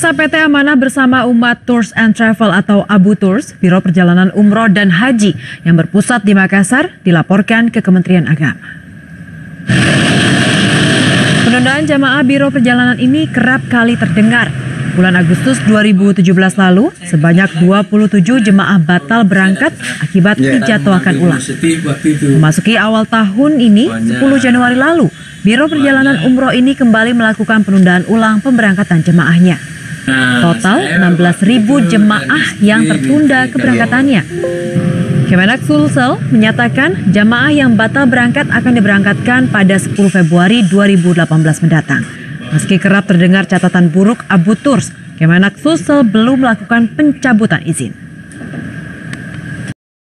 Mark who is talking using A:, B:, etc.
A: Pemirsa PT Amanah bersama Umat Tours and Travel atau Abu Tours, Biro Perjalanan Umroh dan Haji yang berpusat di Makassar dilaporkan ke Kementerian Agama. Penundaan jamaah Biro Perjalanan ini kerap kali terdengar. Bulan Agustus 2017 lalu, sebanyak 27 jemaah batal berangkat akibat dijadwalkan ulang. Memasuki awal tahun ini, 10 Januari lalu, Biro Perjalanan Umroh ini kembali melakukan penundaan ulang pemberangkatan jemaahnya. Total 16.000 jemaah yang tertunda keberangkatannya. Kemenak Sulsel menyatakan jamaah yang batal berangkat akan diberangkatkan pada 10 Februari 2018 mendatang. Meski kerap terdengar catatan buruk Abu Turs, Kemenak Sulsel belum melakukan pencabutan izin.